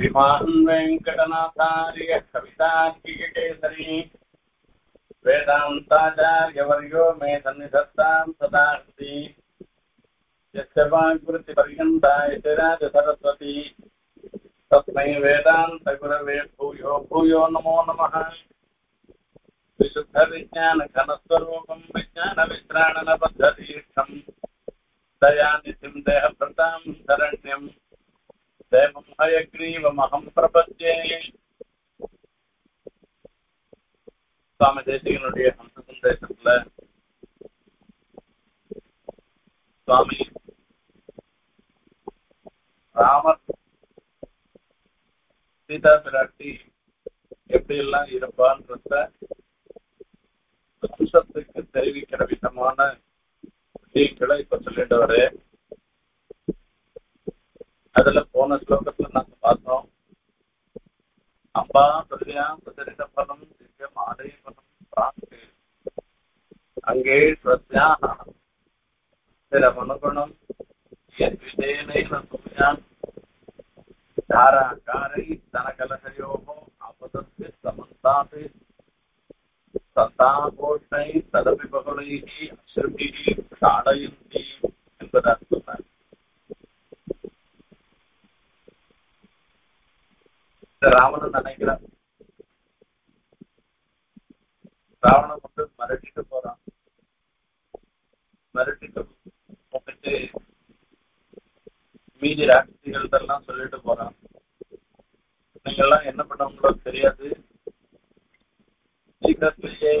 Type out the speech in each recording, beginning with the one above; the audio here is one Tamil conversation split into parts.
श्रीमान् वेङ्कटनाथार्य कविताकीटेसरी वेदान्ताचार्यवर्यो मे सन्निधत्तां सदास्ति यस्य वाग्वृत्तिपर्यन्ताय चिराज सरस्वती तस्मै वेदान्तगुरवे भूयो भूयो नमो नमः। विशुद्धविज्ञानघनस्वरूपं विज्ञानवित्राणनपद्धतीर्थं दयानिधिं देहभृतां शरण्यम्। ദേവമായഗ്രീവമഹം പ്രപഞ്ചേ சாமி தேசிகனுடைய ஹம்ச சந்தேசத்துல சுவாமி ராமர் சீதா பிராட்டி எப்படி எல்லாம் இருப்பான்றத வம்சத்துக்கு தெரிவிக்கிற விதமான விஷயங்களை இப்ப சொல்லிட்டு வரேன் அதுல போன ஸ்லோகத்துல நாங்க பார்த்தோம். அம்பா சொல்லியாம் பிரசரித பலம் திவ்யம் ஆலய பலம் பிராப்தி அங்கே ஸ்வத்யாக சில மனுகுணம் எத்விதேன சூயான் தாராகாரை தனகலகயோகோ ஆபதத்து சமந்தாபி சந்தாகோஷை ததபி பகுளைகி அஸ்ருபிகி சாடயந்தி என்பதாக சொன்னார் ராவணன் நினைக்கிறான். ராவணன் வந்து மிரட்டிட்டு போறான். மிரட்டிட்டு போட்டுட்டு மீதி ராட்சிகள் எல்லாம் சொல்லிட்டு போறான். நீங்க எல்லாம் என்ன பண்ணவங்களோ தெரியாது. சீக்கிரத்திலேயே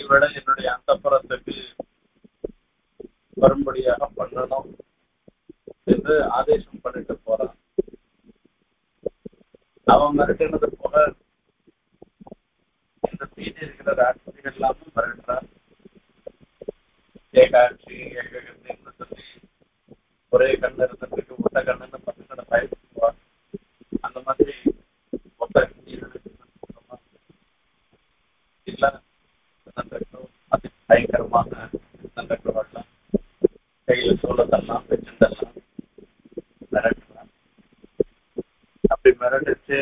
இவட என்னுடைய அந்தப்புறத்துக்கு வரும்படியாக பண்ணணும் என்று ஆதேசம் பண்ணிட்டு போறான். அவன் மிரட்டினது போல இந்த மீதி இருக்கிற ராட்சிகள் எல்லாமும் மிரட்டுறான் ஏகாட்சி ஏககத்தின்னு சொல்லி ஒரே கண்ணு இருந்துட்டு ஒத்த கண்ணுன்னு பசங்களை பயப்படுவா அந்த மாதிரி ஒத்த இல்ல அதி பயங்கரமான கையில சோளத்தெல்லாம் வச்சுட்டெல்லாம் மிரட்டுறான் அப்படி மிரட்டுச்சு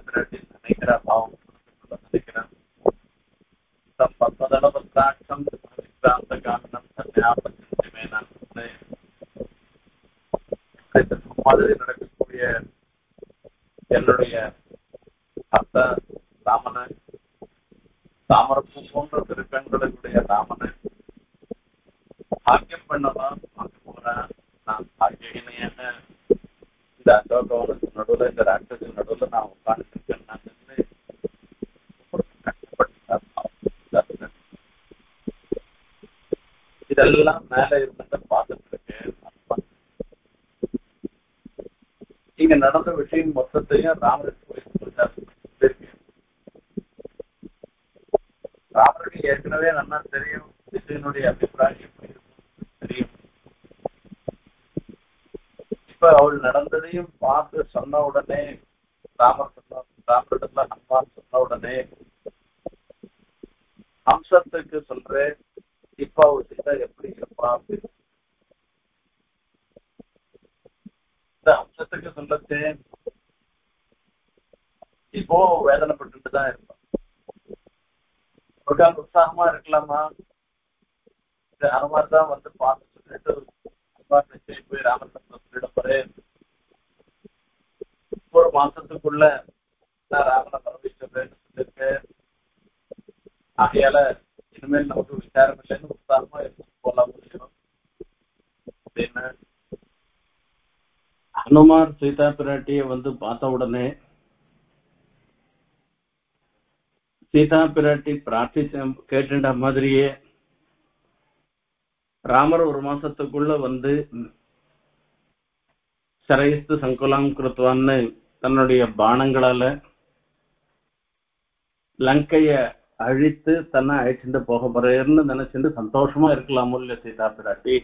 மிரட்டி நினைக்கிறா பாவம் நினைக்கிறான் தம் பத்மதளபத்ராட்சம் விக்ராந்த காரணம் சன்னியாபத்தியமே நான் மாதிரி நடக்கக்கூடிய என்னுடைய அத்த ராமனை தாமரப்பூ போன்ற திருக்கண்களுடைய ராமனை பாக்கியம் பண்ணவா பார்க்க போறேன் நான் பாக்கியனையாக இந்த அசோகவனத்து நடுவில் இந்த ராட்சசின் நடுவில் நான் உட்காந்துருக்கேன் நான் நின்று கஷ்டப்பட்டு இதெல்லாம் மேல இருந்த பார்த்துட்டு இருக்கேன் இங்க நடந்த விஷயம் ராமருக்கு போய் சொல்லிருக்கேன் ராமருக்கு ஏற்கனவே நல்லா தெரியும் விஜயனுடைய அபிப்பிராயம் எப்படி இருக்கும் தெரியும். இப்ப அவள் நடந்ததையும் பார்த்து சொன்ன உடனே ராமர் சொன்ன ராமரிடத்துல ஹனுமான் சொன்ன உடனே அம்சத்துக்கு சொல்றேன் இப்ப அவள் சீதா எப்படி இருப்பா அப்படின்னு. இந்த அம்சத்துக்கு சொல்லத்தேன் இப்போ வேதனைப்பட்டுட்டு தான் இருப்பான் ஒரு உற்சாகமா இருக்கலாமா? இது தான் வந்து பார்த்து சொல்லிட்டு அனுமார் நிச்சயம் போய் ராமச்சந்திரன் சொல்லிட போறேன் ஒரு மாசத்துக்குள்ள நான் ராமனை பரவிச்சுறேன்னு சொல்லியிருக்கேன் ஆகையால இனிமேல் நமக்கு விசாரம் இல்லைன்னு உற்சாகமா இருந்து போலாம் முடியும். அப்படின்னு. ஹனுமான் சீதா பிராட்டியை வந்து பார்த்த உடனே சீதா பிராட்டி பிரார்த்திச்ச கேட்டுட்ட மாதிரியே ராமர் ஒரு மாசத்துக்குள்ள வந்து சரைஸ்து சங்குலாம் கிருத்துவான்னு தன்னுடைய பானங்களால லங்கைய அழித்து தன்னை அழிச்சுட்டு போக போறேன்னு நினைச்சுட்டு சந்தோஷமா இருக்கலாமோ இல்ல சீதா பிராட்டி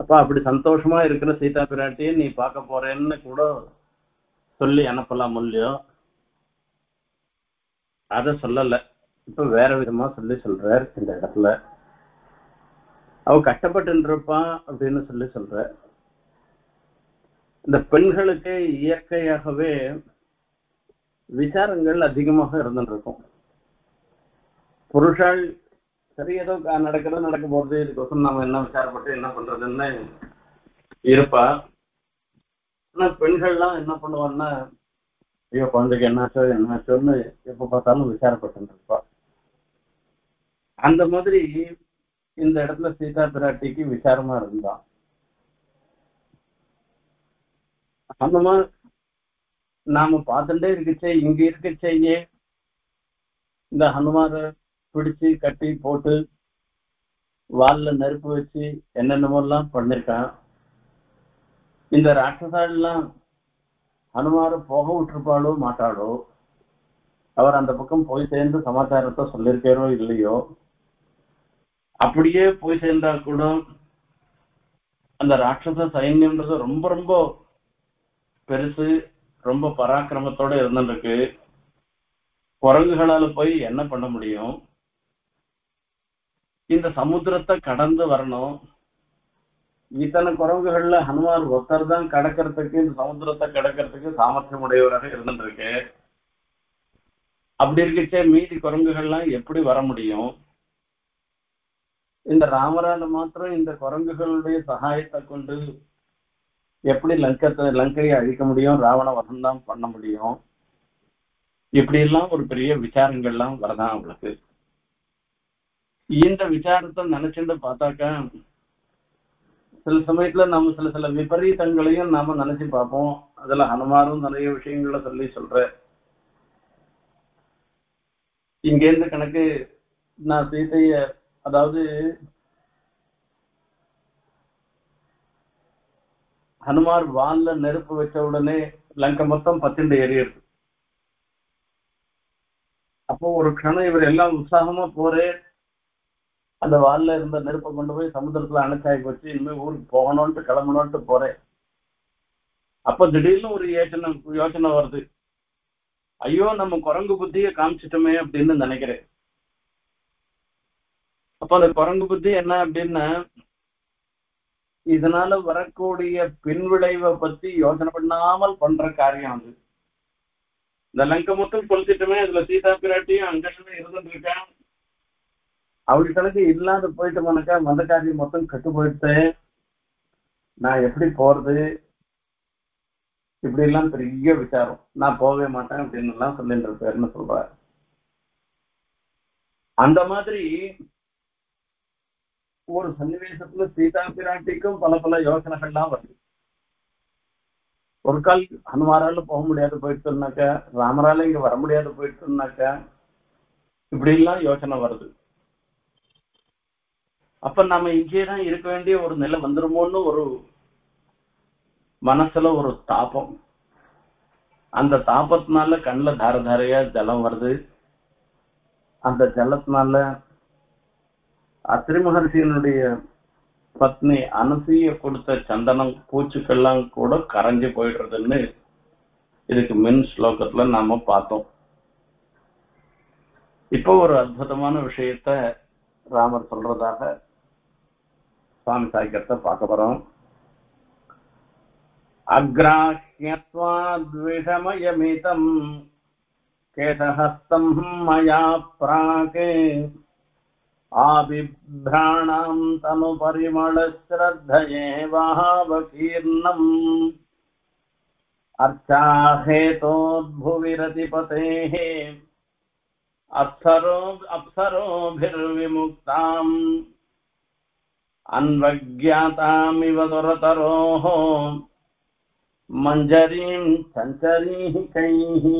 அப்ப அப்படி சந்தோஷமா இருக்கிற சீதா பிராட்டியை நீ பார்க்க போறேன்னு கூட சொல்லி அனுப்பலாம் இல்லையோ? அத சொல்லல. இப்ப வேற விதமா சொல்லி சொல்றார் இந்த இடத்துல. அவ கஷ்டப்பட்டு இருப்பான் அப்படின்னு சொல்லி சொல்ற இந்த பெண்களுக்கு இயற்கையாகவே விசாரங்கள் அதிகமாக இருந்துருக்கும். புருஷால் சரி ஏதோ நடக்கிறது நடக்க போறது இதுக்கோசம் நாம என்ன விசாரப்பட்டு என்ன பண்றதுன்னு இருப்பா. ஆனா பெண்கள்லாம் என்ன பண்ணுவான்னா ஐயோ குழந்தைக்கு என்னாச்சோ என்னாச்சோன்னு எப்ப பார்த்தாலும் விசாரப்பட்டு இருப்பா அந்த மாதிரி இந்த இடத்துல சீதா பிராட்டிக்கு விசாரமா இருந்தான் அந்த மாதிரி நாம பார்த்துட்டே இருக்கச்சே இங்க இருக்கச்சேயே இந்த ஹனுமாரை பிடிச்சு கட்டி போட்டு வால்ல நெருப்பு வச்சு என்னென்னமோ எல்லாம் பண்ணிருக்கான். இந்த ராட்சசாலாம் ஹனுமாரை போக விட்டுருப்பாளோ மாட்டாளோ? அவர் அந்த பக்கம் போய் சேர்ந்து சமாச்சாரத்தை சொல்லியிருக்காரோ இல்லையோ? அப்படியே போய் சேர்ந்தா கூட அந்த ராட்சச சைன்யம்ன்றது ரொம்ப ரொம்ப பெருசு ரொம்ப பராக்கிரமத்தோட இருந்துருக்கு குரங்குகளால போய் என்ன பண்ண முடியும்? இந்த சமுத்திரத்தை கடந்து வரணும். இத்தனை குரங்குகள்ல ஹனுமார் ஒருத்தர் தான் கடக்கிறதுக்கு இந்த சமுத்திரத்தை கடக்கிறதுக்கு சாமர்த்தியம் உடையவராக இருந்துருக்கு அப்படி இருக்கச்சே மீதி குரங்குகள்லாம் எப்படி வர முடியும்? இந்த ராமரால மாத்திரம் இந்த குரங்குகளுடைய சகாயத்தை கொண்டு எப்படி லங்கத்தை லங்கையை அழிக்க முடியும் ராவண வசம் தான் பண்ண முடியும்? இப்படி எல்லாம் ஒரு பெரிய விசாரங்கள்லாம் வரதான் அவளுக்கு. இந்த விசாரத்தை நினைச்சுட்டு பார்த்தாக்கா சில சமயத்துல நம்ம சில சில விபரீதங்களையும் நாம நினைச்சு பார்ப்போம். அதுல ஹனுமாரும் நிறைய விஷயங்களை சொல்லி சொல்ற. இங்கிருந்து கணக்கு நான் சீதைய அதாவது ஹனுமார் வால்ல நெருப்பு வச்ச உடனே லங்கை மொத்தம் பத்துண்டு எரியிருக்கு அப்போ ஒரு க்ஷணம் இவர் எல்லாம் உற்சாகமா போறே அந்த வால்ல இருந்த நெருப்பை கொண்டு போய் சமுத்திரத்துல அணைச்சாக்கி வச்சு இனிமே ஊருக்கு போகணும்ட்டு கிளம்பணும்ட்டு போறேன். அப்ப திடீர்னு ஒரு யோசனை யோசனை வருது. ஐயோ நம்ம குரங்கு புத்திய காமிச்சிட்டோமே அப்படின்னு நினைக்கிறேன். அப்ப அந்த குரங்கு புத்தி என்ன அப்படின்னா இதனால வரக்கூடிய பின்விளைவை பத்தி யோசனை பண்ணாமல் பண்ற காரியம் அது. இந்த லங்கை மட்டும் கொளுத்திட்டுமே அதுல சீதா பிராட்டியும் அங்கேயுமே இருந்துட்டு இருக்கேன் அவரு கணக்கு இல்லாத போயிட்டோம்னாக்கா வந்த காரியம் மொத்தம் கெட்டு போயிட்டு நான் எப்படி போறது? இப்படி எல்லாம் பெரிய விசாரம். நான் போகவே மாட்டேன் அப்படின்னு எல்லாம் சொல்லிட்டு பேர்னு சொல்றாரு. அந்த மாதிரி ஒரு சன்னிவேசத்துல சீதா பிராட்டிக்கும் பல பல யோசனைகள்லாம் வருது. ஒரு கால் ஹனுமாரால போக முடியாது போயிட்டுனாக்கா ராமரால இங்க வர முடியாது போயிட்டுனாக்கா இப்படி எல்லாம் யோசனை வருது. அப்ப நம்ம இங்கே தான் இருக்க வேண்டிய ஒரு நிலை வந்துருமோன்னு ஒரு மனசுல ஒரு தாபம். அந்த தாபத்தினால கண்ணில் தார தாரையா ஜலம் வருது. அந்த ஜலத்தினால அத்திரி பத்னி அனசூய கொடுத்த சந்தனம் பூச்சுக்கெல்லாம் கூட கரைஞ்சு போயிடுறதுன்னு இதுக்கு மின் ஸ்லோகத்துல நாம பார்த்தோம். இப்போ ஒரு அற்புதமான விஷயத்த ராமர் சொல்றதாக स्वामी साहित्य पाकपरम् अग्राह्यत्वाद्विषमयमितम् केशहस्तम् मया प्राके आबिभ्राणाम् तनुपरिमलश्रद्धयेवावकीर्णम् अर्चाहेतोद्भुविरतिपतेः। अप्सरो अप्सरोभिर्विमुक्ताम्। अन्वज्ञातामिव दुरतरोः மஞ்சரீம் சஞ்சரீஹி கைஹி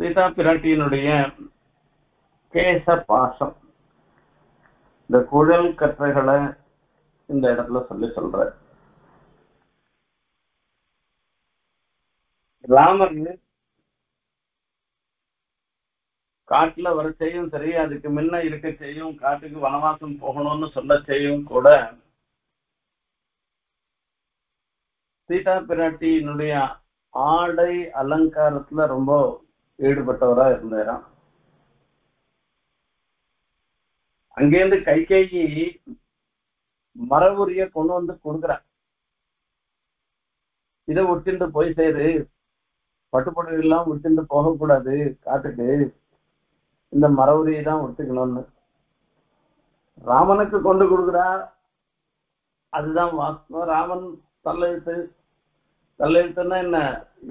சீதா பிராட்டியினுடைய கேச பாசம் இந்த குழல் கற்றைகளை இந்த இடத்துல சொல்லி சொல்ற ராமர் காட்டுல வர செய்யும் சரி அதுக்கு முன்ன இருக்க செய்யும் காட்டுக்கு வனவாசம் போகணும்னு சொல்ல செய்யும் கூட சீதா பிராட்டியினுடைய ஆடை அலங்காரத்துல ரொம்ப ஈடுபட்டவரா இருந்தாராம். அங்கேருந்து கைகேயி மரபுரிய கொண்டு வந்து கொடுக்குறா இதை உடுத்திட்டு போய் சேரு. பட்டுப்புடவை எல்லாம் உடுத்திட்டு போகக்கூடாது காட்டுக்கு. இந்த மரவுரியை தான் ஒத்துக்கணும்னு. ராமனுக்கு கொண்டு கொடுக்குறா அதுதான் வாஸ்தவம். ராமன் தள்ளெழுத்து தள்ளெழுத்துன்னா என்ன?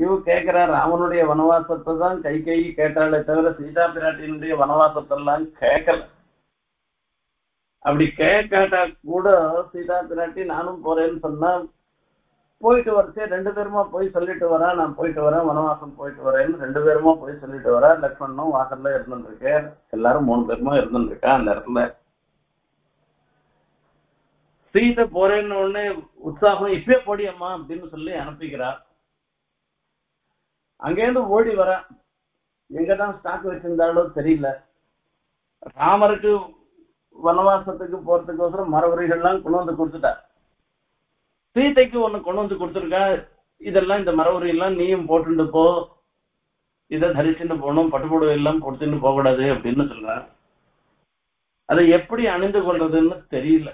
இவ கேட்கிறா ராமனுடைய வனவாசத்தை தான் கை கை கேட்டாலே தவிர சீதா பிராட்டியினுடைய வனவாசத்தெல்லாம் கேட்கல அப்படி கேட்காட்டா கூட சீதா பிராட்டி நானும் போறேன்னு சொன்னா போயிட்டு வரச்சே ரெண்டு பேருமா போய் சொல்லிட்டு வரா நான் போயிட்டு வரேன் வனவாசம் போயிட்டு வரேன்னு ரெண்டு பேருமா போய் சொல்லிட்டு வரா லக்ஷ்மணும் வாசல்ல இருந்துருக்கேன் எல்லாரும் மூணு பேருமா இருந்துருக்கா அந்த இடத்துல. சீதை போறேன்னு உடனே உற்சாகம் இப்பயே போடியம்மா அப்படின்னு சொல்லி அனுப்பிக்கிறா. அங்கேருந்து ஓடி வர. எங்கதான் ஸ்டாக் வச்சிருந்தாலோ தெரியல. ராமருக்கு வனவாசத்துக்கு போறதுக்கோசரம் மரவரிகள்லாம் கொண்டு வந்து கொடுத்துட்டா. சீதைக்கு ஒண்ணு கொண்டு வந்து கொடுத்துருக்க. இதெல்லாம் இந்த மரவரி எல்லாம் நீயும் போட்டுட்டு போ. இதை தரிச்சுட்டு போகணும் பட்டுப்புடவை எல்லாம் கொடுத்துட்டு போகக்கூடாது அப்படின்னு சொல்றான் அதை எப்படி அணிந்து கொள்றதுன்னு தெரியல.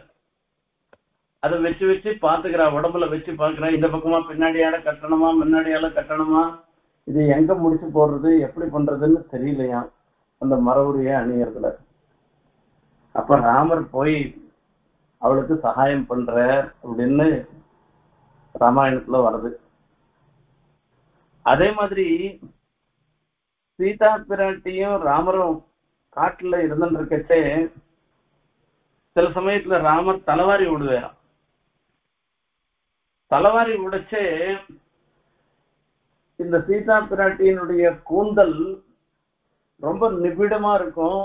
அதை வச்சு வச்சு பாத்துக்கிறா உடம்புல வச்சு பாக்குறா இந்த பக்கமா பின்னாடியால கட்டணுமா முன்னாடியால கட்டணுமா? இது எங்க முடிச்சு போடுறது எப்படி பண்றதுன்னு தெரியலையா? அந்த மரபுரிய அணியறதுல. அப்ப ராமர் போய் அவளுக்கு சகாயம் பண்ற அப்படின்னு ராமாயணத்துல வருது. அதே மாதிரி சீதா பிராட்டியும் ராமரும் காட்டுல இருந்துட்டு இருக்கச்சே சில சமயத்துல ராமர் தலைவாரி விடுவேறான் தலைவாரி உடைச்சே இந்த சீதா பிராட்டியினுடைய கூந்தல் ரொம்ப நிபிடமா இருக்கும்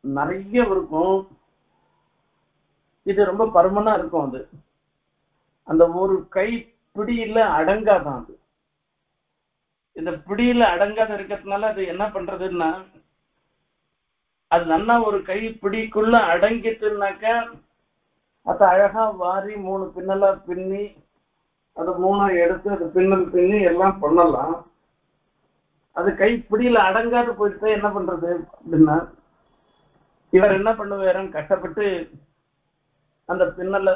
நிறைய இருக்கும். இது ரொம்ப பருமனா இருக்கும் அது. அந்த ஒரு கை பிடியில அடங்காதான் அது. இந்த பிடியில அடங்காத இருக்கிறதுனால அது என்ன பண்றதுன்னா அது நல்லா ஒரு கை பிடிக்குள்ள அடங்கிட்டுனாக்க அத அழகா வாரி மூணு பின்னலா பின்னி அது மூணா எடுத்து அது பின்னல் பின்னி எல்லாம் பண்ணலாம். அது கை பிடியில அடங்காது போயிட்டு என்ன பண்றது அப்படின்னா இவர் என்ன பண்ணுவாரு கஷ்டப்பட்டு அந்த பின்னல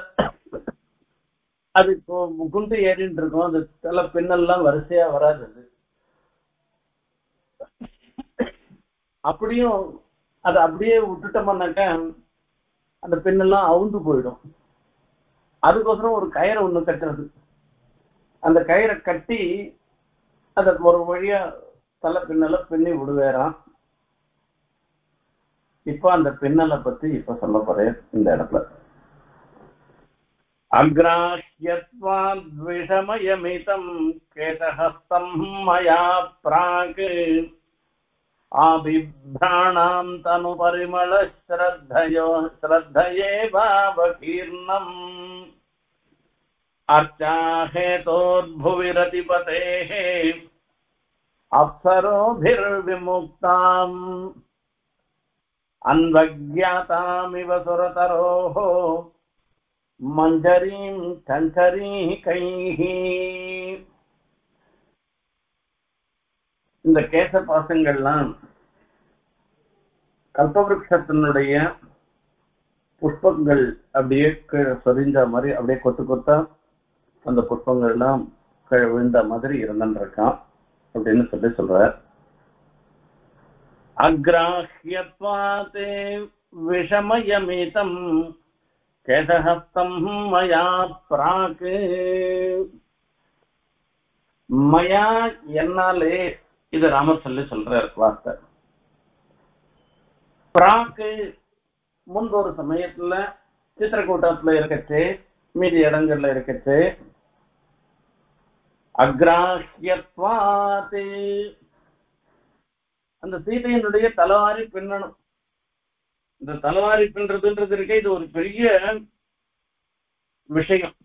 அது இப்போ குண்டு ஏறின்னு இருக்கும் அந்த தலை பின்னல்லாம் வரிசையா வராது அது. அப்படியும் அதை அப்படியே விட்டுட்டோம்னாக்க அந்த பின்னெல்லாம் அவுந்து போயிடும். அதுக்கோசரம் ஒரு கயிறை ஒண்ணு கட்டுறது. அந்த கயிறை கட்டி அத ஒரு வழியா தலை பின்னல பின்னி விடுவேறான். இப்ப அந்த பின்னலை பத்தி இப்ப சொல்ல போறேன் இந்த இடத்துல. अग्राह्यत्वा द्विषमयमितं केतहस्तं मया प्राक् आबिभ्राणां तनुपरिमलश्रद्धयो श्रद्धये भावकीर्णम् अर्चाहेतोर्भुविरतिपतेः अप्सरोभिर्विमुक्ताम् अन्वज्ञातामिव सुरतरोः मञ्जरीम् चञ्चरीकैः இந்த கேச பாசங்கள்லாம் கல்பவருஷத்தினுடைய புஷ்பங்கள் அப்படியே கீழே சொரிஞ்ச மாதிரி அப்படியே கொத்து கொத்தா அந்த புஷ்பங்கள்லாம் கீழே விழுந்த மாதிரி இருந்துருக்கான் அப்படின்னு சொல்லி சொல்ற அக்ராஹ்யத்வாதே விஷமயமிதம் கேசஹஸ்தம் மயா பிராக் மயா என்னாலே இது ராமர் சொல்லி சொல்றார் வார்த்தை பிராக்கு முன்பு ஒரு சமயத்துல சித்திரக்கூட்டத்துல இருக்கச்சு மீதி இடங்கள்ல இருக்கச்சு. அக்ராஹ்யத்வாது. அந்த சீதையினுடைய தலவாரி பின்னணும். இந்த தலவாரி பின்றதுன்றது இருக்க இது ஒரு பெரிய விஷயம்.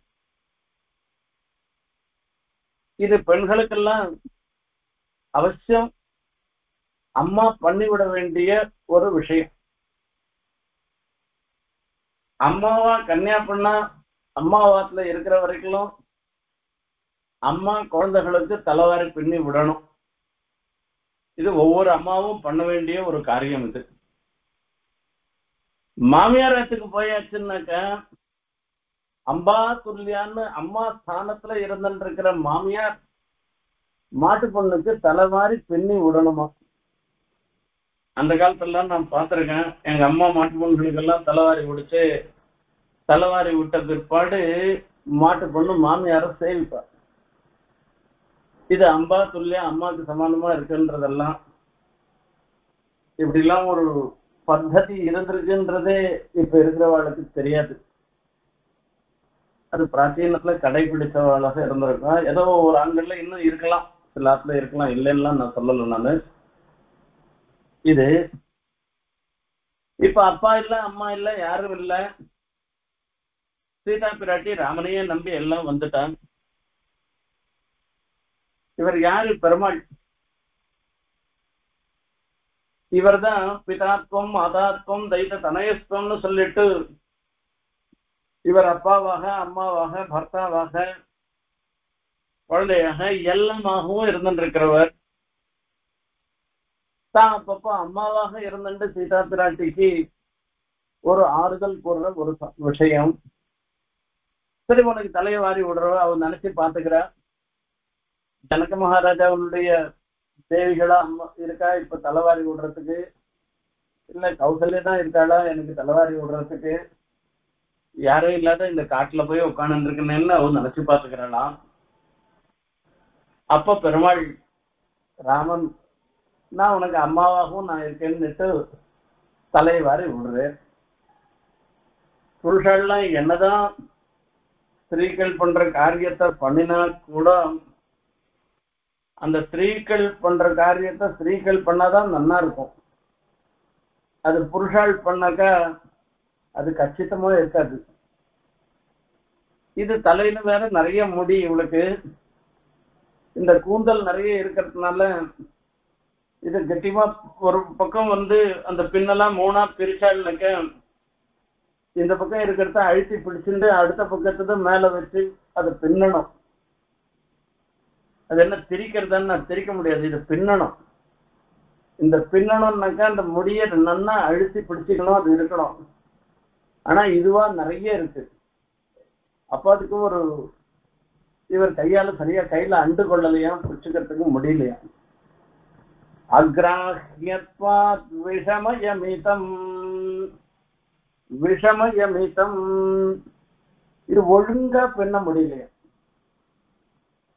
இது பெண்களுக்கெல்லாம் அவசியம். அம்மா பண்ணிவிட வேண்டிய ஒரு விஷயம். அம்மாவா கன்னியா பண்ணா அம்மாவாத்துல இருக்கிற வரைக்கும் அம்மா குழந்தைகளுக்கு தலைவாரி பின்னி விடணும். இது ஒவ்வொரு அம்மாவும் பண்ண வேண்டிய ஒரு காரியம் இது. மாமியார் இடத்துக்கு போயாச்சுன்னாக்கா அம்பா துல்லியான்னு அம்மா ஸ்தானத்துல இருந்துட்டு இருக்கிற மாமியார் மாட்டு பொண்ணுக்கு தலைவாரி பின்னி விடணுமா? அந்த காலத்துல நான் பார்த்திருக்கேன். எங்க அம்மா மாட்டு பொண்ணுகளுக்கெல்லாம் தலைவாரி விடுச்சு தலைவாரி விட்ட பிற்பாடு மாட்டு பொண்ணு மாமியார சேவிப்பா. இது அம்பா துல்லியா அம்மாவுக்கு சமானமா இருக்குன்றதெல்லாம் இப்படிலாம் ஒரு பத்ததி இருந்திருக்குன்றதே இப்ப இருக்கிறவாளுக்கு தெரியாது. அது பிராச்சீனத்துல கடைபிடித்தவாளாக இருந்திருக்கும் ஏதோ ஒரு ஆண்கள்ல இன்னும் இருக்கலாம். சில ஆத்துல இருக்கலாம். இல்லைன்னா நான் சொல்லல நானு. இது இப்ப அப்பா இல்ல அம்மா இல்ல யாரும் இல்ல. சீதா பிராட்டி ராமனையே நம்பி எல்லாம் வந்துட்டான் இவர் யாரு? பெருமாள். இவர்தான் பிதாத்வம் மாதாத்வம் தைத்த தனயஸ்வம்னு சொல்லிட்டு இவர் அப்பாவாக அம்மாவாக பர்த்தாவாக குழந்தையாக எல்லாமாகவும் இருந்துருக்கிறவர். தான் அப்பப்போ அம்மாவாக இருந்துட்டு சீதா பிராட்டிக்கு ஒரு ஆறுதல் கூடுற ஒரு விஷயம். சரி உனக்கு தலையை வாரி விடுறவ அவன் நினைச்சு பாத்துக்கிறா ஜனக மகாராஜாவுடைய தேவிகளா அம்மா இருக்கா? இப்ப தலைவாரி விடுறதுக்கு. இல்ல கௌசல்யா தான் இருக்காளா? எனக்கு தலைவாரி விடுறதுக்கு. யாரும் இல்லாத இந்த காட்டுல போய் உட்காந்து அவன் நினைச்சு பாத்துக்கிறாளாம் அப்ப பெருமாள் ராமன் நான் உனக்கு அம்மாவாகவும் நான் இருக்கேன்னுட்டு தலைவாரி விடுறேன் புருஷன்லாம் என்னதான் ஸ்திரீகள் பண்ற காரியத்தை பண்ணினா கூட அந்த ஸ்திரீகள் பண்ற காரியத்தை ஸ்திரீகள் பண்ணாதான் நல்லா இருக்கும். அது புருஷால் பண்ணாக்கா அது கச்சிதமா இருக்காது. இது தலையில வேற நிறைய முடி இவளுக்கு. இந்த கூந்தல் நிறைய இருக்கிறதுனால இது கட்டிமா ஒரு பக்கம் வந்து அந்த பின்னெல்லாம் மூணா பிரிச்சாள்னாக்க இந்த பக்கம் இருக்கிறத அழுத்தி பிடிச்சிட்டு அடுத்த பக்கத்துல மேல வச்சு அதை பின்னணும். அது என்ன திரிக்கிறதுன்னு திரிக்க முடியாது. இது பின்னணும். இந்த பின்னணும்னாக்கா அந்த முடிய நன்னா அழுத்தி பிடிச்சிக்கணும். அது இருக்கணும். ஆனா இதுவா நிறைய இருக்கு. அப்ப அதுக்கு ஒரு இவர் கையால சரியா கையில அண்டு கொள்ளலையா? பிடிச்சுக்கிறதுக்கு முடியலையா? அக்ராஹ்யத்வாத் விஷமயமிதம். விஷமயமிதம். இது ஒழுங்கா பின்ன முடியலையா?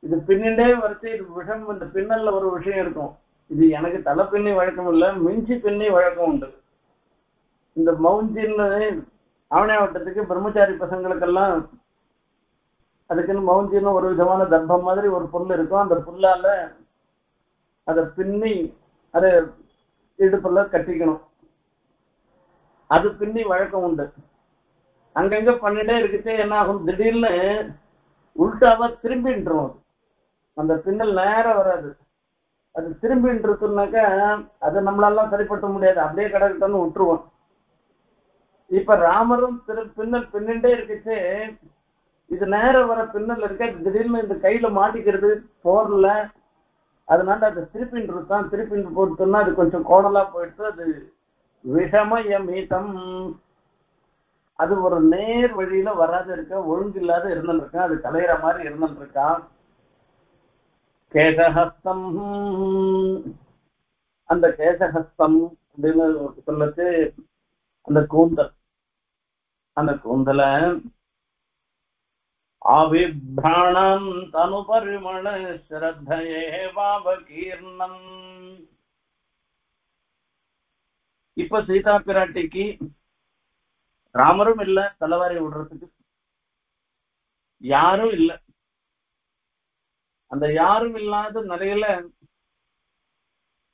இது பின்னிண்டே வரிசை இது விஷம் இந்த பின்னல்ல ஒரு விஷயம் இருக்கும். இது எனக்கு தலை பின்னி வழக்கம் இல்லை மிஞ்சி பின்னி வழக்கம் உண்டு. இந்த மவுஞ்சின்னு ஆவணையாவட்டத்துக்கு பிரம்மச்சாரி பசங்களுக்கெல்லாம் அதுக்குன்னு மவுஞ்சின்னு ஒரு விதமான தர்ப்பம் மாதிரி ஒரு புல் இருக்கும். அந்த புல்லால அதை பின்னி அதை இடுப்புல கட்டிக்கணும். அது பின்னி வழக்கம் உண்டு. அங்கங்க பண்ணிட்டே இருக்குச்சே என்ன ஆகும்? திடீர்னு உள்டாவா திரும்பின்றோம். அது. அந்த பின்னல் நேரம் வராது. அது திரும்பின்னு திரும்பின்றதுனாக்கா அது நம்மளாலாம் சரிப்படுத்த முடியாது. அப்படியே கிடக்கட்டும்னு விட்டுருவோம். இப்ப ராமரும் திரு பின்னல் பின்னிண்டே இருக்குச்சு. இது நேரம் வர பின்னல் இருக்க திடீர்னு இந்த கையில மாட்டிக்கிறது போர்ல. அதனால அது திருப்பின்னு இருக்கான் திருப்பின்னு போட்டுன்னா அது கொஞ்சம் கோணலா போயிட்டு அது விஷமயமீதம். அது ஒரு நேர் வழியில வராது இருக்க ஒழுங்கு இல்லாத இருந்துருக்கான் அது கலையிற மாதிரி இருந்துருக்கான் கேசஹஸ்தம். அந்த கேசஹஸ்தம் அப்படின்னு சொல்லச்சு அந்த கூந்தல். அந்த கூந்தல ஆபிப்ராணம் தனு பரிமள ஸ்ரத்தையே பாவகீர்ணம். இப்ப சீதா பிராட்டிக்கு ராமரும் இல்ல தலைவாரி விடுறதுக்கு. யாரும் இல்ல. அந்த யாரும் இல்லாத நிலையில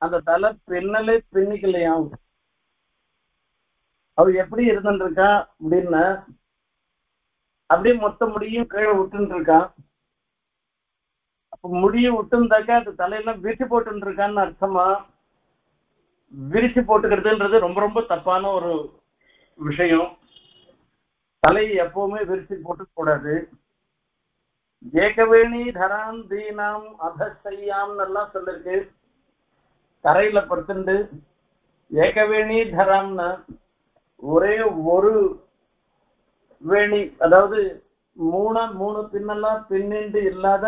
அந்த தலை பின்னலே பின்னிக்கலையாம். அவர் எப்படி இருந்துருக்கா அப்படின்னா அப்படியே மொத்த முடியும் கீழே விட்டுன்னு இருக்கான் அப்ப முடிய விட்டுருந்தாக்கா அது தலையெல்லாம் விரிச்சு போட்டுன்னு இருக்கான்னு அர்த்தமா? விரிச்சு போட்டுக்கிறதுன்றது ரொம்ப ரொம்ப தப்பான ஒரு விஷயம். தலையை எப்பவுமே விரிச்சு போட்டு கூடாது. ஏகவேணி தரான் தீனாம் அதசையாம் எல்லாம் சொல்லிருக்கு. தரையில படுத்துண்டு. ஏகவேணி தராம்னா ஒரே ஒரு வேணி அதாவது மூணா மூணு பின்னெல்லாம் பின்னிண்டு இல்லாத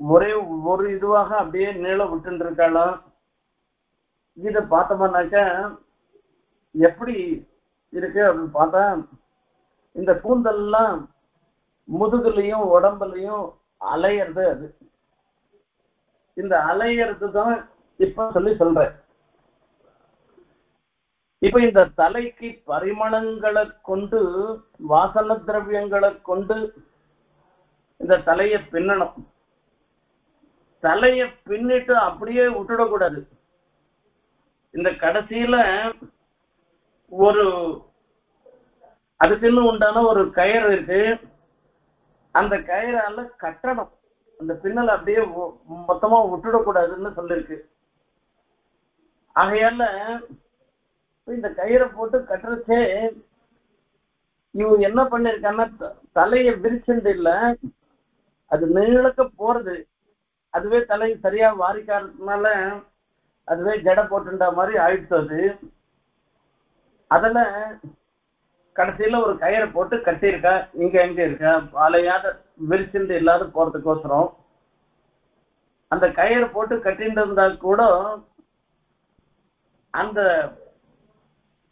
ஒரே ஒரு இதுவாக அப்படியே நீள விட்டுட்டு இருக்கலாம் இதை பார்த்தோம்னாக்க எப்படி இருக்கு அப்படின்னு பார்த்தா இந்த கூந்தல்லாம் முதுகுலையும் உடம்புலையும் அலையிறது அது. இந்த அலையிறது தான் இப்ப சொல்லி சொல்றேன். இப்ப இந்த தலைக்கு பரிமளங்களை கொண்டு வாசன திரவியங்களை கொண்டு இந்த தலையை பின்னணும். தலையை பின்னிட்டு அப்படியே விட்டுடக்கூடாது. இந்த கடைசியில ஒரு அதுக்குன்னு உண்டான ஒரு கயிறு இருக்கு. அந்த கயிறால கட்டணும் அந்த பின்னல் அப்படியே மொத்தமா விட்டுடக்கூடாதுன்னு சொல்லிருக்கு. ஆகையால இந்த கயிறை போட்டு கட்டுறச்சே இவன் என்ன பண்ணிருக்கான்னா தலையை விரிச்சுண்டு இல்ல அது நீளக்க போறது. அதுவே தலை சரியா வாரிக்காததுனால அதுவே ஜட போட்டுண்டா மாதிரி ஆயிடுச்சு அது. அதுல கடைசியில ஒரு கயிறை போட்டு கட்டியிருக்கேன் இங்க எங்க இருக்கேன் அலையாத விரிச்சுண்டு இல்லாத போறதுக்கோசரம். அந்த கயிறு போட்டு கட்டிட்டு இருந்தா கூட அந்த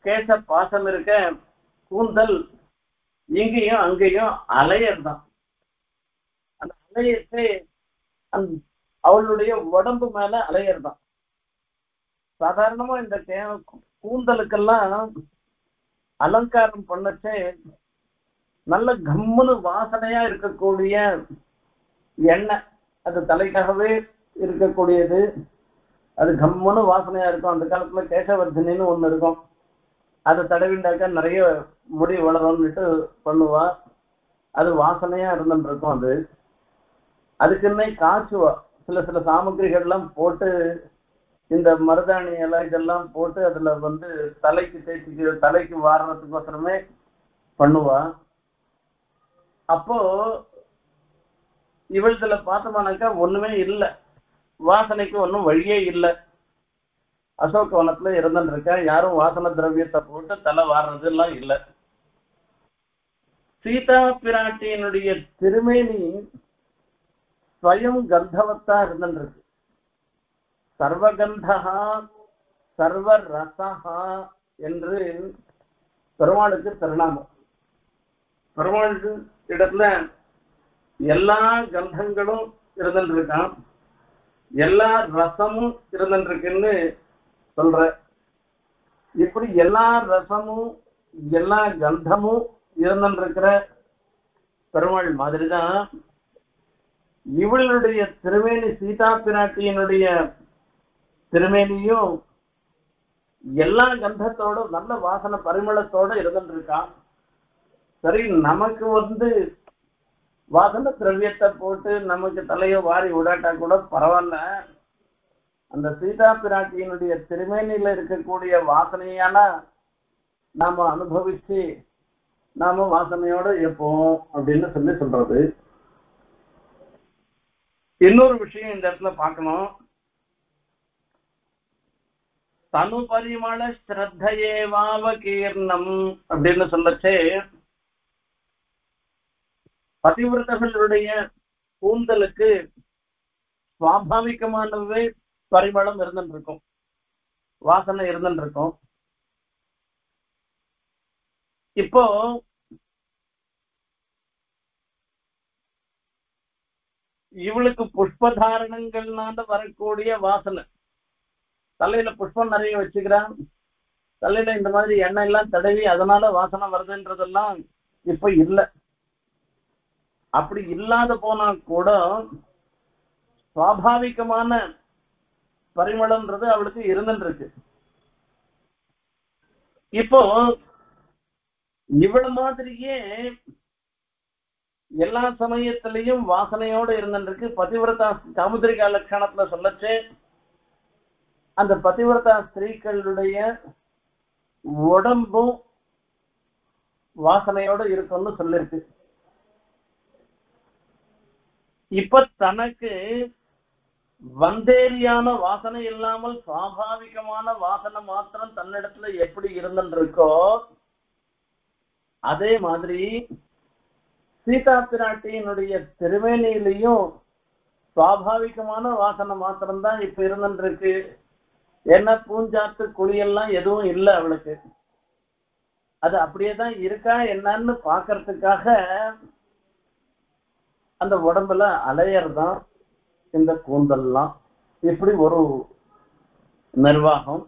கேச பாசம் இருக்க கூந்தல் இங்கேயும் அங்கேயும் அலையர்தான் அந்த அலையத்தை அந் அவளுடைய உடம்பு மேல அலையர்தான் சாதாரணமா இந்த கே- கூந்தலுக்கெல்லாம் அலங்காரம் பண்ணச்சே நல்ல கம்முன்னு வாசனையா இருக்கக்கூடிய எண்ணெய். அது தலைக்காகவே இருக்கக்கூடியது. அது கம்முன்னு வாசனையா இருக்கும். அந்த காலத்துல கேசவர்தினின்னு ஒண்ணு இருக்கும். அதை தடவிண்டாக்கா நிறைய முடி வளரும்னுட்டு பண்ணுவா. அது வாசனையா இருந்துட்டு இருக்கும் அது. அதுக்குன்னே காய்ச்சுவா சில சில சாமகிரிகள்லாம் போட்டு இந்த மருதாணி இலை இதெல்லாம் போட்டு அதுல வந்து தலைக்கு தேய்ச்சி தலைக்கு வாடுறதுக்கோசரமே பண்ணுவா. அப்போ இவள்துல பார்த்தோம்னாக்கா ஒண்ணுமே இல்லை. வாசனைக்கு ஒன்றும் வழியே இல்லை. அசோக வனத்துல இருந்துட்டு யாரும் வாசன திரவியத்தை போட்டு தலை வாடுறது எல்லாம் இல்லை. சீதா பிராட்டியினுடைய திருமேனி ஸ்வயம் கந்தவத்தா இருந்திருக்கு இருக்கு சர்வகந்தா சர்வ என்று பெருமாளுக்கு திருநாமம். பெருமாள் இடத்துல எல்லா கந்தங்களும் இருந்துருக்கான். எல்லா ரசமும் இருந்துருக்குன்னு சொல்ற. இப்படி எல்லா ரசமும் எல்லா கந்தமும் இருந்துருக்கிற பெருமாள் மாதிரிதான் இவளுடைய திருமேனி சீதா பிராட்டியினுடைய திருமேனியும் எல்லா கந்தத்தோட நல்ல வாசனை பரிமளத்தோட இருந்துட்டு இருக்கான். சரி நமக்கு வந்து வாசன திரவியத்தை போட்டு நமக்கு தலையை வாரி விடாட்டா கூட பரவாயில்ல. அந்த சீதா பிராட்டியினுடைய திருமேனியில இருக்கக்கூடிய வாசனையான நாம அனுபவிச்சு நாம வாசனையோட இருப்போம் அப்படின்னு சொல்லி சொல்றது. இன்னொரு விஷயம் இந்த இடத்துல பார்க்கணும். தனு பரிமள ஸ்ரத்தையேவாவகீர்ணம் அப்படின்னு சொல்லச்சே பதிவிரதர்களுடைய கூந்தலுக்கு சுவாபாவிகமானவே பரிமளம் இருந்துட்டு இருக்கும் வாசனை இருந்துட்டு இருக்கும் இப்போ இவளுக்கு புஷ்பதாரணங்கள்னால வரக்கூடிய வாசனை. தலையில புஷ்பம் நிறைய வச்சுக்கிறான். தலையில இந்த மாதிரி எண்ணெய் எல்லாம் தடவி அதனால வாசனை வருதுன்றதெல்லாம் இப்ப இல்ல. அப்படி இல்லாத போனா கூட சுவாபாவிகமான பரிமளம்ன்றது அவளுக்கு இருந்துட்டு இருக்கு இப்போ இவள மாதிரியே எல்லா சமயத்திலையும் வாசனையோட இருந்துருக்கு பதிவிரதா சாமுதிரிகா லட்சணத்துல சொல்லச்சேன் அந்த பதிவிரதா ஸ்திரீக்களுடைய உடம்பும் வாசனையோட இருக்கும்னு சொல்லிருக்கு. இப்ப தனக்கு வந்தேரியான வாசனை இல்லாமல் சுவாபாவிகமான வாசனை மாத்திரம் தன்னிடத்துல எப்படி இருந்துருக்கோ அதே மாதிரி சீதா பிராட்டியினுடைய திருமேனியிலையும் சுவாபாவிகமான வாசனை மாத்திரம்தான் இப்ப இருந்துருக்கு என்ன பூஞ்சாத்து குழியெல்லாம் எதுவும் இல்லை அவளுக்கு. அது அப்படியே தான் இருக்கா என்னன்னு பாக்குறதுக்காக அந்த உடம்புல அலையறதான் இந்த கூந்தல்லாம் இப்படி ஒரு நிர்வாகம்.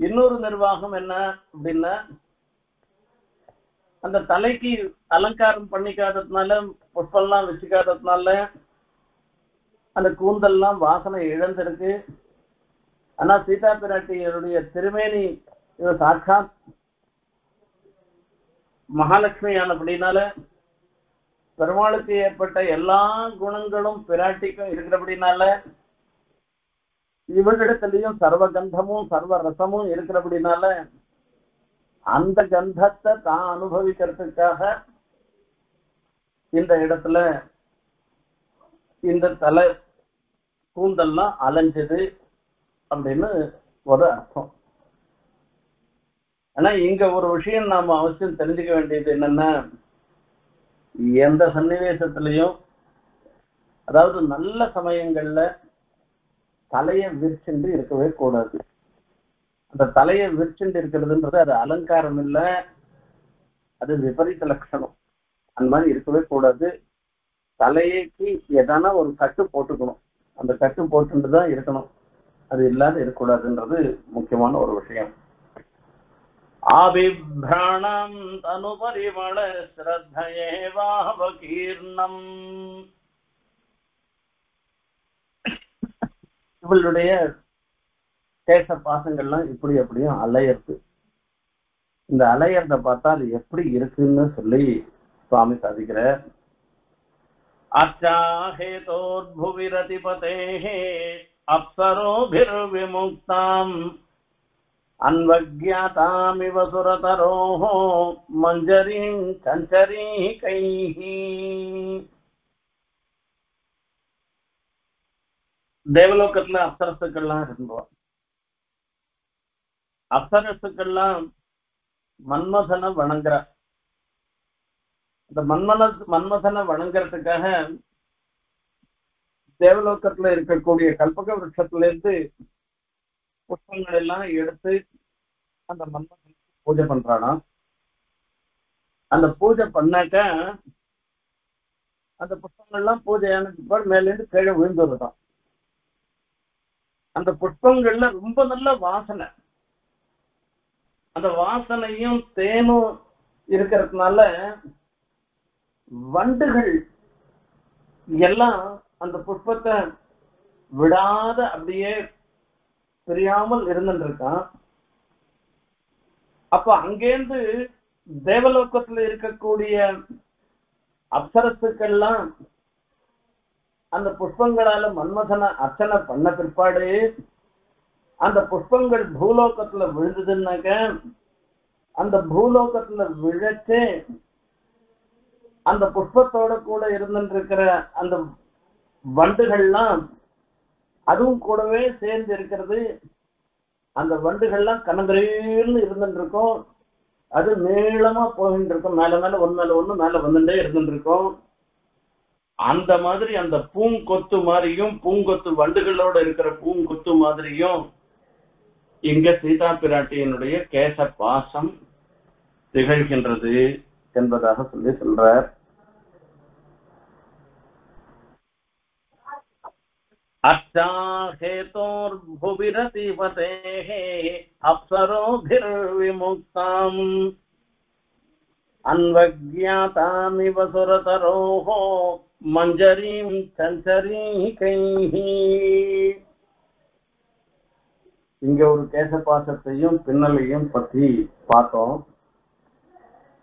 இன்னொரு நிர்வாகம் என்ன அப்படின்னா அந்த தலைக்கு அலங்காரம் பண்ணிக்காததுனால புஷ்பம்லாம் வச்சுக்காததுனால அந்த கூந்தல்லாம் வாசனை இழந்திருக்கு. ஆனா சீதா பிராட்டியருடைய திருமேனி இவர் சாட்சாத் மகாலட்சுமியான அப்படின்னால பெருமாளுக்கு ஏற்பட்ட எல்லா குணங்களும் பிராட்டிக்கும் இருக்கிறபடினால இவளிடத்திலையும் சர்வ கந்தமும் சர்வ ரசமும் இருக்கிறபடினால அந்த கந்தத்தை தான் அனுபவிக்கிறதுக்காக இந்த இடத்துல இந்த தலை கூந்தல்லாம் அலைஞ்சது. அப்படின்னு ஒரு அர்த்தம். ஆனா இங்க ஒரு விஷயம் நாம அவசியம் தெரிஞ்சுக்க வேண்டியது என்னன்னா எந்த சன்னிவேசத்திலையும் அதாவது நல்ல சமயங்கள்ல தலையை விரிச்சுண்டு இருக்கவே கூடாது. அந்த தலையை விரிச்சுண்டு இருக்கிறதுன்றது அது அலங்காரம் இல்லை அது விபரீத லட்சணம். அந்த மாதிரி இருக்கவே கூடாது. தலையைக்கு எதானா ஒரு கட்டு போட்டுக்கணும். அந்த கட்டு போட்டுட்டு தான் இருக்கணும். அது இல்லாத இருக்கக்கூடாதுன்றது முக்கியமான ஒரு விஷயம். ஆபிப்ராணம் தனுபரிமள ஸ்ரத்தையேவாவகீர்ணம் இவளுடைய கேச பாசங்கள்லாம் இப்படி அப்படியும் அலையறது. இந்த அலையறத பார்த்தா அது எப்படி இருக்குன்னு சொல்லி சுவாமி சாதிக்கிறார். அச்சாஹேதோர்புவிரதிபதேः அப்சரோபிர்விமுக்தாம் अन्वज्ञातामिव सुरतरोः मञ्जरीम् कञ्चरीकैः தேவலோகத்துல அப்சரசுக்கள்லாம் இருந்தோம் அப்சரசுக்கள்லாம் மன்மதனை வணங்குற இந்த மன்மன மன்மதனை வணங்குறதுக்காக தேவலோகத்துல இருக்கக்கூடிய கல்பக விருட்சத்துல இருந்து புஷ்பங்கள் எல்லாம் எடுத்து அந்த மன்மதனுக்கு பூஜை பண்றானா அந்த பூஜை பண்ணாக்க அந்த புஷ்பங்கள்லாம் ஆனதுக்கு மேல மேலேருந்து கீழே விழுந்துருதான் அந்த புஷ்பங்கள்ல ரொம்ப நல்ல வாசனை. அந்த வாசனையும் தேனும் இருக்கிறதுனால வண்டுகள் எல்லாம் அந்த புஷ்பத்தை விடாத அப்படியே தெரியாமல் இருந்துருக்கான் அப்ப அங்கேருந்து தேவலோகத்துல இருக்கக்கூடிய அப்சரத்துக்கெல்லாம் அந்த புஷ்பங்களால மன்மதனை அர்ச்சனை பண்ண பிற்பாடு அந்த புஷ்பங்கள் பூலோகத்துல விழுந்ததுன்னாக்க அந்த பூலோகத்துல விழச்சே அந்த புஷ்பத்தோட கூட இருந்துருக்கிற அந்த வண்டுகள்லாம் அதுவும் கூடவே சேர்ந்து இருக்கிறது. அந்த வண்டுகள்லாம் கனகரேன்னு இருந்துட்டு இருக்கும் அது நீளமா போகிட்டு இருக்கும் மேல மேல ஒன்னு மேல ஒண்ணு மேல வந்துட்டே இருந்துட்டு இருக்கும் அந்த மாதிரி அந்த பூங்கொத்து மாதிரியும் பூங்கொத்து வண்டுகளோட இருக்கிற பூங்கொத்து மாதிரியும் இங்க சீதா பிராட்டியினுடைய கேச பாசம் திகழ்கின்றது என்பதாக சொல்லி சொல்றார். அச்சாஹேதோர்புவிரதிபதேः அப்சரோபிர்விமுக்தாம் अन्वज्ञातामिव सुरतरोः मञ्जरीम् சஞ்சரீகைः இங்க ஒரு கேசபாசத்தையும் பின்னலையும் பத்தி பார்த்தோம்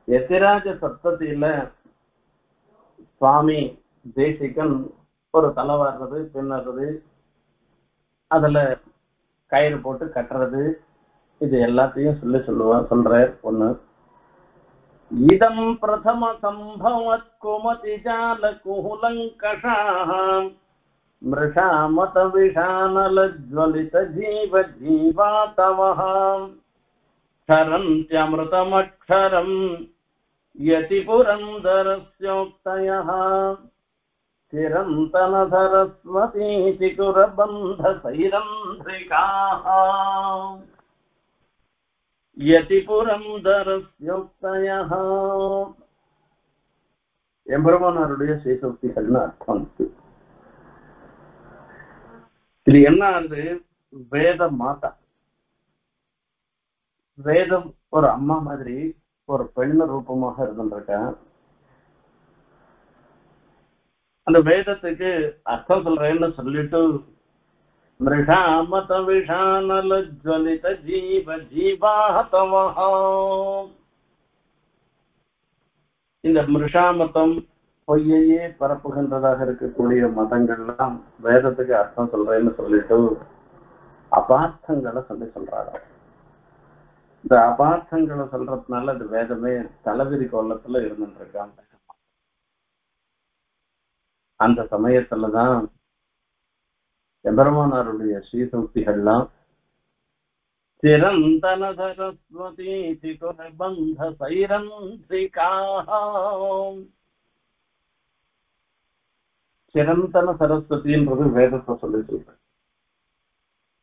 எதிராஜ சப்தத்தில சுவாமி தேசிகன் ஒரு தலை வர்றது பின்னுறது அதுல கயிறு போட்டு கட்டுறது இது எல்லாத்தையும் சொல்லி சொல்லுவான் சொல்ற ஒண்ணு இதம் பிரதம சம்பவத் குமதி ஜால குஹுலங்கஷாः मृषामतविषानलज्वलितजीवजीवातवः क्षरन्त्यमृतमक्षरम् यतिपुरन्दरस्योक्तयः चिरन्तनसरस्वतीति कुरबन्धसैरन्ध्रिकाः यतिपुरन्दरस्योक्तयः எம்பெருமானாருடைய சேசக்திகள்னு அர்த்தம் இருக்கு இது என்ன ஆகுது வேத மாதா வேதம் ஒரு அம்மா மாதிரி ஒரு பெண்ணு ரூபமாக இருந்துருக்கேன் அந்த வேதத்துக்கு அர்த்தம் சொல்றேன்னு சொல்லிட்டு மிருஷாமத விஷானல ஜுவலித ஜீவ ஜீவாஹதவஹா இந்த மிருஷாமதம் பொய்யையே பரப்புகின்றதாக இருக்கக்கூடிய மதங்கள்லாம் வேதத்துக்கு அர்த்தம் சொல்றேன்னு சொல்லிட்டு அபார்த்தங்களை சொல்லி சொல்றாங்க. இந்த அபார்த்தங்களை சொல்றதுனால அது வேதமே தலைவிரி கோலத்துல இருந்துட்டு இருக்காங்க. அந்த சமயத்துலதான் எபெருமானாருடைய ஸ்ரீசூக்திகள்லாம் சிரந்தன சரஸ்வதி சிகுரபந்த சைரந்திரிகாம் சிரந்தன சரஸ்வதின்றது வேதத்தை சொல்லி சொல்றேன்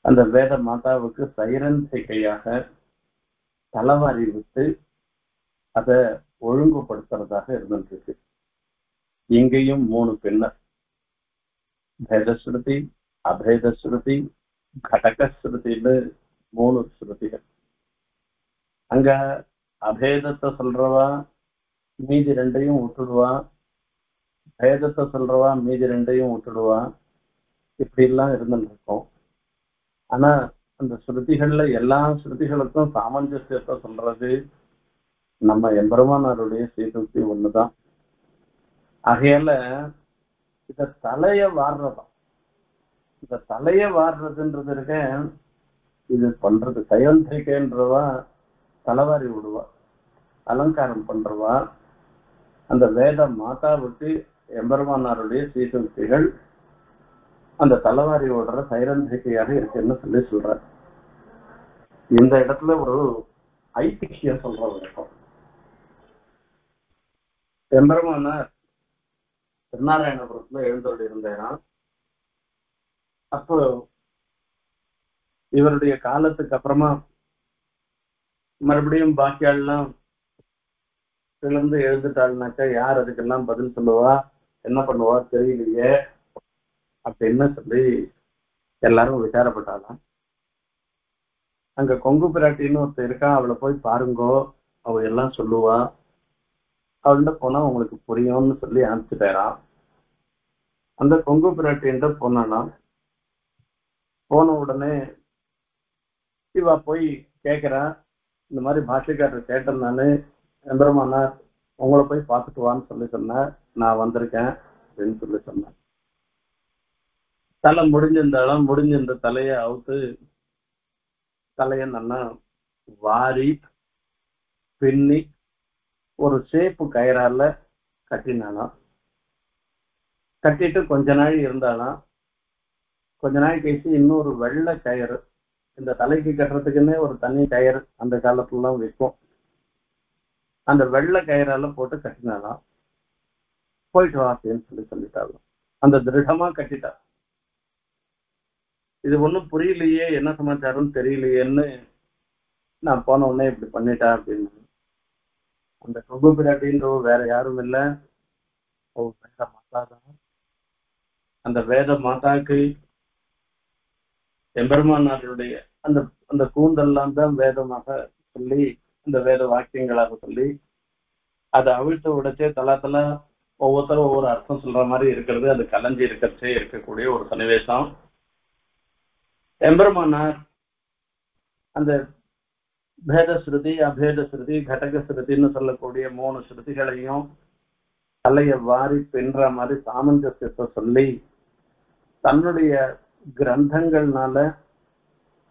அந்த வேத மாதாவுக்கு சைரந்திரிகையாக தலைவாரி விட்டு அதை ஒழுங்குபடுத்துறதாக இருந்துருக்கு இங்கேயும் மூணு பெண்ணர் பேதஸ்ருதி அபேதஸ்ருதி கடகஸ்ருதின்னு மூணு ஸ்ருதிகள். அங்க அபேதத்தை சொல்றவா மீதி ரெண்டையும் விட்டுடுவா. பேதத்தை சொல்றவா மீதி ரெண்டையும் விட்டுடுவா. இப்படி எல்லாம் இருந்துருக்கும் ஆனா அந்த ஸ்ருதிகள்ல எல்லா ஸ்ருதிகளுக்கும் சாமஞ்சசியத்தை சொல்றது நம்ம எம்பெருமானாருடைய ஸ்ரீசுக்தி ஒண்ணுதான். ஆகையால இத தலைய வாடுறதா இந்த தலைய வாடுறதுன்றது இருக்க இது பண்றது சயந்திரிக்கைன்றவா தலைவாரி விடுவா அலங்காரம் பண்றவா அந்த வேத மாதாவுக்கு எம்பெருமானாருடைய ஸ்ரீசுக்திகள் அந்த தலைவாரி ஓடுற சைரந்திரிக்கையாக இருக்குன்னு சொல்லி சொல்ற இந்த இடத்துல ஒரு ஐதிஹ்யம் சொல்ற வழக்கம் எம்பெருமானார் திருநாராயணபுரத்துல எழுந்தோடு இருந்தேனா அப்போ இவருடைய காலத்துக்கு அப்புறமா மறுபடியும் பாக்கியாள்லாம் பிளந்து எழுந்துட்டாள்னாக்கா யார் அதுக்கெல்லாம் பதில் சொல்லுவா என்ன பண்ணுவா தெரியலையே அப்படின்னு சொல்லி எல்லாரும் விசாரப்பட்டாலாம் அங்க கொங்கு பிராட்டின்னு ஒருத்தர் இருக்கா அவளை போய் பாருங்கோ அவ எல்லாம் சொல்லுவா. அவள்கிட்ட போனா உங்களுக்கு புரியும்னு சொல்லி அனுப்பிச்சுட்டாராம் அந்த கொங்கு பிராட்டின்ட்ட போனானா போன உடனே இவா போய் கேக்குறா இந்த மாதிரி பாஷைக்காரர் கேட்டேன் நான். எம்பெருமானா உங்களை போய் பார்த்துட்டு வான்னு சொல்லி சொன்னேன். நான் வந்திருக்கேன் அப்படின்னு சொல்லி சொன்னேன். தலை முடிஞ்சிருந்தாலும் முடிஞ்சிருந்த தலையை அவுத்து தலையை நல்லா வாரி பின்னி ஒரு சேப்பு கயிறால கட்டினானா கட்டிட்டு கொஞ்ச நாள் இருந்தானா கொஞ்ச நாள் கழிச்சு இன்னொரு வெள்ளை கயிறு இந்த தலைக்கு கட்டுறதுக்குன்னே ஒரு தனி கயிறு அந்த காலத்துலலாம் விற்கும் அந்த வெள்ளை கயிறால போட்டு கட்டினாலாம் போயிட்டு வா அப்படின்னு சொல்லி சொல்லிட்டாங்க அந்த திருடமா கட்டிட்டா. இது ஒன்றும் புரியலையே என்ன சமாச்சாரம் தெரியலையேன்னு நான் போன உடனே இப்படி பண்ணிட்டேன் அப்படின்னு அந்த கொங்கு பிராட்டின்ற வேற யாரும் இல்ல. ஓ வேத மாதா தான் அந்த வேத மாதாக்கு எம்பெருமானாருடைய அந்த அந்த கூந்தல்லாம் தான் வேதமாக சொல்லி இந்த வேத வாக்கியங்களாக சொல்லி அதை அவிழ்த்து உடைச்சே தலா தலா ஒவ்வொருத்தரும் ஒவ்வொரு அர்த்தம் சொல்ற மாதிரி இருக்கிறது. அது கலைஞ்சி இருக்கிறச்சே இருக்கக்கூடிய ஒரு சன்னிவேசம். எம்பெருமானார் அந்த பேதஸ்ருதி அபேதஸ்ருதி அபேத கடக ஸ்ருதின்னு சொல்லக்கூடிய மூணு ஸ்ருதிகளையும் தலையை வாரி பின்ற மாதிரி சாமஞ்சசியத்தை சொல்லி தன்னுடைய கிரந்தங்கள்னால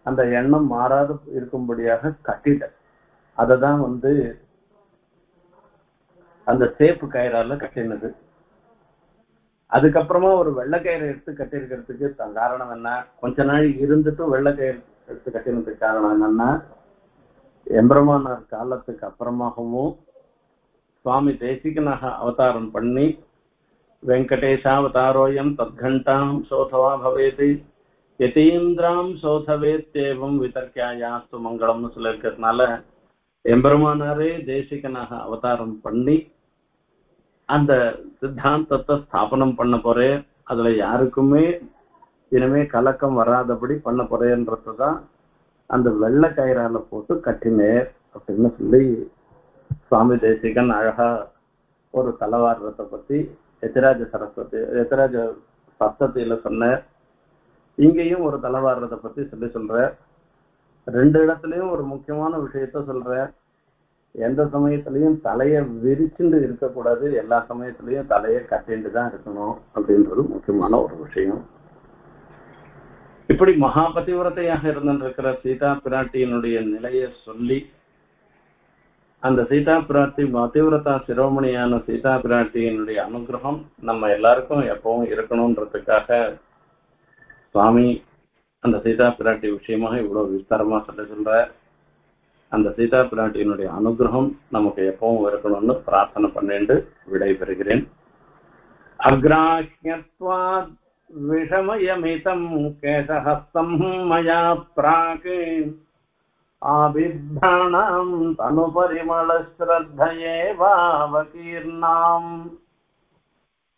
அந்த எண்ணம் மாறாத இருக்கும்படியாக கட்டிட்ட அதை தான் வந்து அந்த சேப்பு கயிறால கட்டினது. அதுக்கப்புறமா ஒரு வெள்ளைக்கயிறை எடுத்து கட்டியிருக்கிறதுக்கு த- காரணம் என்ன? கொஞ்ச நாள் இருந்துட்டு வெள்ளைக்கயிறு எடுத்து கட்டினதுக்கு காரணம் என்னன்னா எம்பெருமானார் காலத்துக்கு அப்புறமாகவும் சுவாமி தேசிகனாக அவதாரம் பண்ணி வெங்கடேஷாவதாரோயம் தத்கண்டாம் சோதவா பவேதி யதீந்திராம் சோதவேத்தேவம் விதர்க்கியாயாஸ்து மங்களம்னு சொல்லியிருக்கிறதுனால எம்பெருமானாரே தேசிகனாக அவதாரம் பண்ணி அந்த சித்தாந்தத்தை ஸ்தாபனம் பண்ண போறேன். அதுல யாருக்குமே இனிமே கலக்கம் வராதபடி பண்ண போறேன்றதுதான் அந்த வெள்ளை கயிறால போட்டு கட்டினேர் அப்படின்னு சொல்லி சுவாமி தேசிகன் அழகா ஒரு தலவாரத்தை பத்தி எத்திராஜ சரஸ்வதி எத்திராஜ சப்தத்தில சொன்னார் இங்கேயும் ஒரு தலவாரத்தை பத்தி சொல்லி சொல்ற. ரெண்டு இடத்துலயும் ஒரு முக்கியமான விஷயத்த சொல்ற. எந்த சமயத்திலையும் தலையை விரிச்சுண்டு இருக்கக்கூடாது. எல்லா சமயத்திலையும் தலையை கட்டிண்டு தான் இருக்கணும் அப்படின்றது முக்கியமான ஒரு விஷயம். இப்படி மகாபதிவிரதையாக இருந்திருக்கிற சீதா பிராட்டியினுடைய நிலையை சொல்லி அந்த சீதா பிராட்டி பதிவிரதா சிரோமணியான சீதா பிராட்டியினுடைய அனுகிரகம் நம்ம எல்லாருக்கும் எப்பவும் இருக்கணும்ன்றதுக்காக சுவாமி அந்த சீதா பிராட்டி விஷயமாக இவ்வளவு விஸ்தாரமா சொல்ல சொல்ற அந்த சீதா பிராட்டியினுடைய அனுகிரகம் நமக்கு எப்பவும் இருக்கணும்னு பிரார்த்தனை பண்ணிட்டு விடைபெறுகிறேன். அக்ராஹ்யத்வாத் विषमयमितं केशहस्तम् मया प्राक् आबिभ्राणाम् तनुपरिमलश्रद्धयेवावकीर्णाम्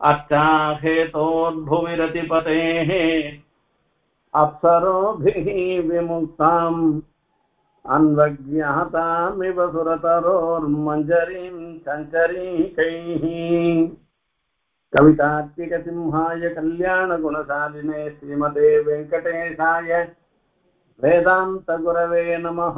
अष्टाहेतोद्भुमिरतिपतेः अप्सरोभिः विमुक्ताम्। अन्वज्ञातामिव सुरतरोर्मञ्जरीम् सञ्चरीकैः कवितात्मिकसिंहाय कल्याणगुणसाधिने श्रीमते वेङ्कटेशाय वेदान्तगुरवे नमः